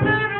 Thank you.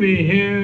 Be here.